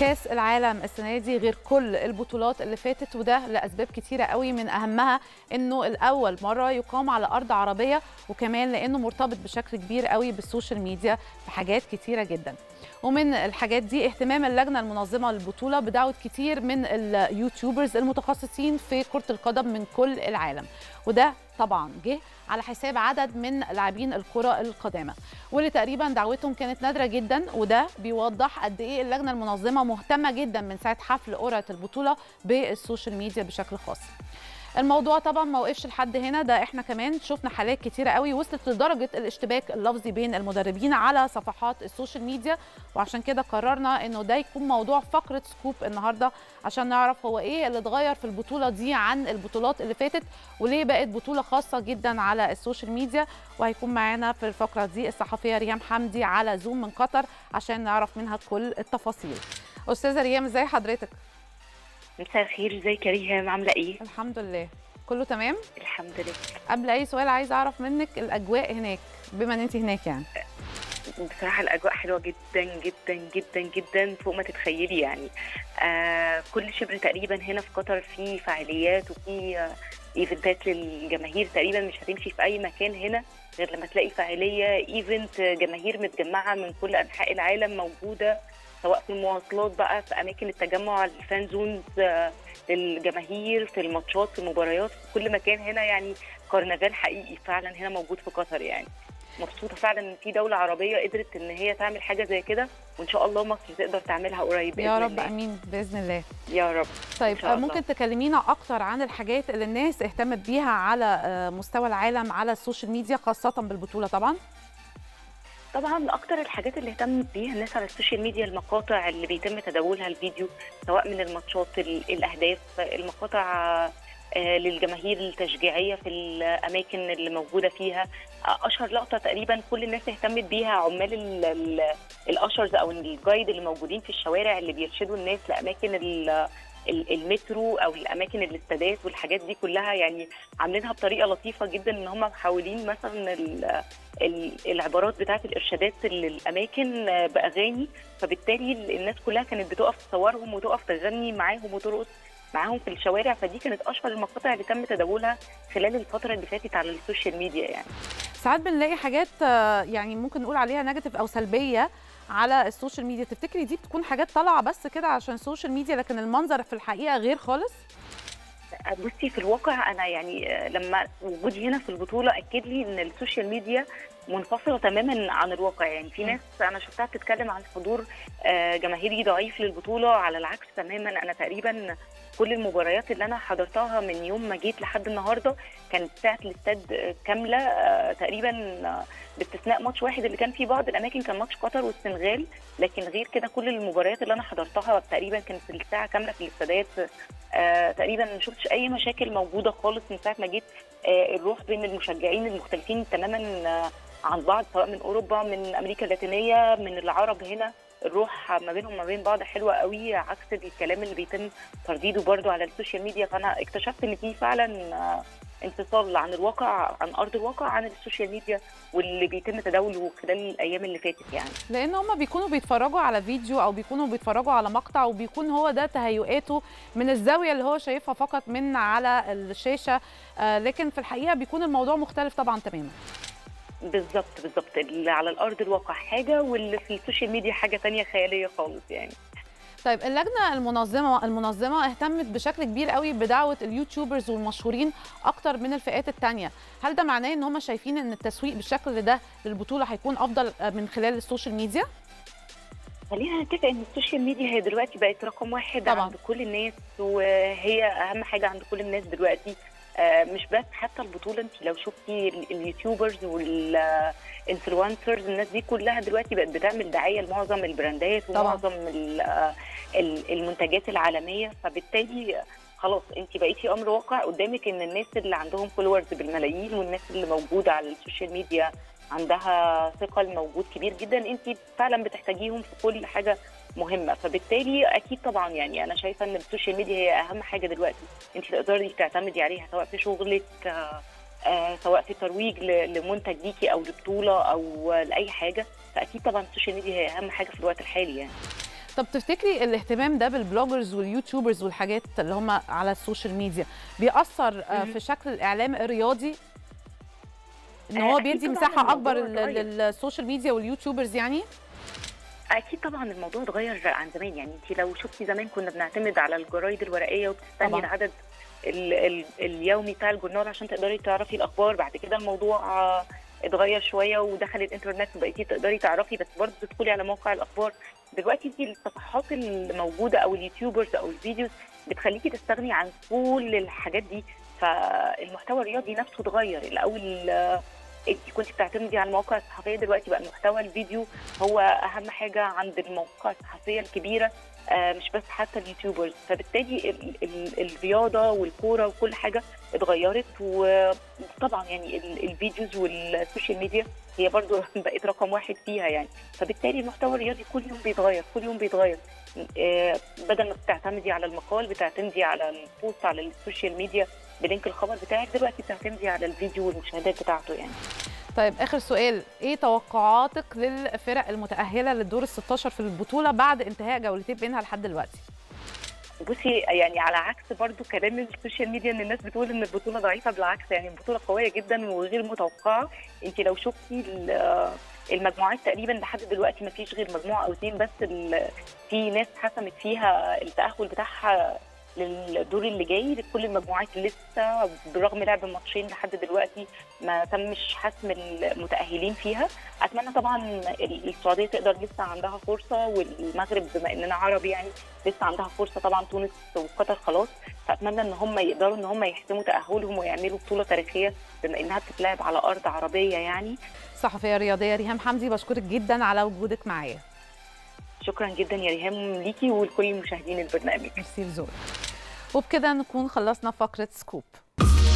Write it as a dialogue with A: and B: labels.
A: كاس العالم السنة دي غير كل البطولات اللي فاتت وده لأسباب كتيرة قوي من أهمها إنه الأول مرة يقام على أرض عربية وكمان لأنه مرتبط بشكل كبير قوي بال social media في حاجات كتيرة جدا. ومن الحاجات دي اهتمام اللجنة المنظمة للبطولة بدعوة كتير من ال YouTubers المتخصصين في كرة القدم من كل العالم. وده طبعا جه على حساب عدد من لاعبين الكرة القدامى واللي تقريبا دعوتهم كانت نادرة جدا وده بيوضح قد إيه اللجنة المنظمة مهتمة جدا من ساعة حفل قرعه البطولة بال social media بشكل خاص. الموضوع طبعا ما وقفش لحد هنا ده إحنا كمان شفنا حالات كتيرة قوي وصلت لدرجة الاشتباك اللفظي بين المدربين على صفحات ال social media وعشان كده قررنا إنه ده يكون موضوع فقرة scoop النهارده عشان نعرف هو إيه اللي اتغير في البطولة دي عن البطولات اللي فاتت وليه بقت بطولة خاصة جدا على ال social media. وهيكون معانا في الفقرة دي الصحفية ريم حمدي على زوم من قطر عشان نعرف منها كل التفاصيل. أستاذة ريم إزي حضرتك؟
B: مساء الخير ازيك يا ريهام؟ عاملة إيه؟
A: الحمد لله. كله تمام؟
B: الحمد لله.
A: قبل أي سؤال عايزه أعرف منك الأجواء هناك بما إن أنت هناك يعني.
B: بصراحة الأجواء حلوة جدا جدا جدا جدا فوق ما تتخيلي يعني. آه كل شبر تقريبا هنا في قطر في فعاليات وفي آه event ات للجماهير تقريبا مش هتمشي في أي مكان هنا غير لما تلاقي فعالية event جماهير متجمعة من كل أنحاء العالم موجودة. سواء في المواصلات بقى في أماكن التجمع ال fan zones للجماهير في الماتشات في المباريات في كل مكان هنا يعني كرنفال حقيقي فعلا هنا موجود في قطر يعني مبسوطة فعلا إن في دولة عربية قدرت إن هي تعمل حاجة زي كده وإن شاء الله مصر تقدر تعملها قريب
A: يا رب
B: الله.
A: آمين بإذن الله
B: يا رب
A: طيب
B: شاء الله.
A: ممكن تكلمينا أكتر عن الحاجات اللي الناس اهتمت بيها على مستوى العالم على ال social media خاصة بالبطولة
B: طبعا طبعا أكتر الحاجات اللي اهتم بيها الناس على ال social media المقاطع اللي بيتم تداولها الفيديو سواء من الماتشات ال- الأهداف المقاطع آه، للجماهير التشجيعية في الأماكن اللي موجودة فيها. آه، أشهر لقطة تقريبا كل الناس اهتمت بيها عمال ال- ال- الأشرز أو الجايد اللي موجودين في الشوارع اللي بيرشدوا الناس لأماكن المترو أو الأماكن الاستادات والحاجات دي كلها يعني عاملينها بطريقة لطيفة جدا إن هم محاولين مثلا ال- ال- العبارات بتاعت الإرشادات للأماكن بأغاني. فبالتالي الناس كلها كانت بتقف تصورهم وتقف تغني معاهم وترقص معاهم في الشوارع. فدي كانت أشهر المقاطع اللي تم تداولها خلال الفترة اللي فاتت على ال social media يعني.
A: ساعات بنلاقي حاجات آه، يعني ممكن نقول عليها negative أو سلبية على ال social media. تفتكري دي بتكون حاجات طالعة بس كده عشان ال social media لكن المنظر في الحقيقة غير خالص؟
B: بصي في الواقع أنا يعني آه، لما وجودي هنا في البطولة أكد لي إن ال social media منفصلة تماما عن الواقع. يعني في ناس أنا شفتها بتتكلم عن حضور آه، جماهيري ضعيف للبطولة على العكس تماما. أنا تقريبا كل المباريات اللي أنا حضرتها من يوم ما جيت لحد النهارده كانت ساعة الاستاد كاملة آه، تقريبا آه، باستثناء ماتش واحد اللي كان فيه بعض الأماكن. كان ماتش قطر والسنغال لكن غير كده كل المباريات اللي أنا حضرتها تقريبا كانت الساعة كاملة في الاستادات. تقريبا ما شفتش أي مشاكل موجودة خالص من ساعة ما جيت الروح بين المشجعين المختلفين تماما عن بعض سواء من أوروبا من أمريكا اللاتينية من العرب هنا. الروح ما بينهم وما بين بعض حلوة قوي عكس الكلام اللي بيتم ترديده برضو على ال social media. فأنا اكتشفت إن في فعلا انفصال عن الواقع عن أرض الواقع عن ال social media واللي بيتم تداوله خلال الأيام اللي فاتت يعني.
A: لأن هم بيكونوا بيتفرجوا على فيديو أو بيكونوا بيتفرجوا على مقطع وبيكون هو ده تهيؤاته من الزاوية اللي هو شايفها فقط من على الشاشة. آه، لكن في الحقيقة بيكون الموضوع مختلف طبعا تماما.
B: بالظبط بالظبط. اللي على الأرض الواقع حاجة واللي في ال social media حاجة تانية خيالية خالص يعني.
A: طيب اللجنة المنظمة المنظمة اهتمت بشكل كبير قوي بدعوة ال YouTubers والمشهورين أكتر من الفئات الثانية هل ده معناه إن هم شايفين إن التسويق بالشكل ده للبطولة هيكون أفضل من خلال ال social media؟
B: خلينا نتفق إن ال social media هي دلوقتي بقت رقم واحد
A: طبعاً.
B: عند كل الناس وهي أهم حاجة عند كل الناس دلوقتي. مش بس حتى البطولة انت لو شفتي ال- ال YouTubers وال influencers الناس دي كلها دلوقتي بقت بتعمل دعاية لمعظم البراندات. ومعظم ال- آه، ال- المنتجات العالمية فبالتالي خلاص انت بقيتي أمر واقع قدامك إن الناس اللي عندهم followers بالملايين والناس اللي موجودة على ال social media عندها ثقل موجود كبير جدا انت فعلا بتحتاجيهم في كل حاجة مهمة فبالتالي أكيد طبعا يعني أنا شايفة إن ال social media هي أهم حاجة دلوقتي انت تقدري تعتمدي عليها سواء في شغلك آه، آه، سواء في ترويج لمنتج ليكي أو لبطولة أو لأي حاجة فأكيد طبعا ال social media هي أهم حاجة في الوقت الحالي يعني
A: طب تفتكري الاهتمام ده بال bloggers وال YouTubers والحاجات اللي هم على ال social media بيأثر آه،. في شكل الإعلام الرياضي؟ إن
B: آه،
A: هو بيدي
B: لل-
A: اتغير. لل
B: social
A: media وال YouTubers يعني؟
B: أكيد طبعا الموضوع اتغير عن زمان. يعني انت لو شفتي زمان كنا بنعتمد على الجرايد الورقية وبتستني. العدد ال ال اليومي بتاع الجورنال عشان تقدري تعرفي الأخبار. بعد كده الموضوع آه، اتغير شوية ودخل الإنترنت وبقيتي تقدري تعرفي. بس برضه تدخلي على موقع الأخبار. دلوقتي انت الصفحات الموجودة أو ال YouTubers أو ال videos بتخليكي تستغني عن كل الحاجات دي. فالمحتوى الرياضي نفسه اتغير. الأول آه، انت كنت بتعتمدي على المواقع الصحفية دلوقتي بقى المحتوى الفيديو هو أهم حاجة عند المواقع الصحفية الكبيرة آه، مش بس حتى ال YouTubers. فبالتالي ال ال الرياضة والكورة وكل حاجة اتغيرت وطبعا يعني ال- ال videos وال social media هي برضو بقت رقم واحد فيها يعني. فبالتالي المحتوى الرياضي كل يوم بيتغير كل يوم بيتغير. آه، بدل ما بتعتمدي على المقال بتعتمدي على ال post على ال social media ب link الخبر بتاعك دلوقتي بتعتمدي على الفيديو والمشاهدات بتاعته يعني
A: طيب آخر سؤال إيه توقعاتك للفرق المتأهلة للدور ال 16 في البطولة بعد انتهاء جولتين بينها لحد دلوقتي؟
B: بصي يعني على عكس برضو كلام ال social media إن الناس بتقول إن البطولة ضعيفة بالعكس يعني البطوله قوية جدا وغير متوقعة انت لو شفتي ال- المجموعات تقريبا لحد دلوقتي ما فيش غير مجموعة أو اتنين بس في ناس حسمت فيها التأهل بتاعها للدور اللي جاي كل المجموعات لسه برغم لعب ماتشين لحد دلوقتي ما تمش حسم المتأهلين فيها. أتمنى طبعا ال- السعودية تقدر لسه عندها فرصة والمغرب بما إننا عربي يعني لسه عندها فرصة طبعا تونس وقطر خلاص. فأتمنى إن هم يقدروا إن هم يحسموا تأهلهم ويعملوا بطولة تاريخية بما إنها بتتلعب على أرض عربية يعني.
A: صحفية رياضية ريهام حمدي بشكرك جدا على وجودك معايا.
B: شكرا جدا يا ريهام ليكي ولكل مشاهدين البرنامج.
A: ميرسي وبكده نكون خلصنا فقرة سكوب.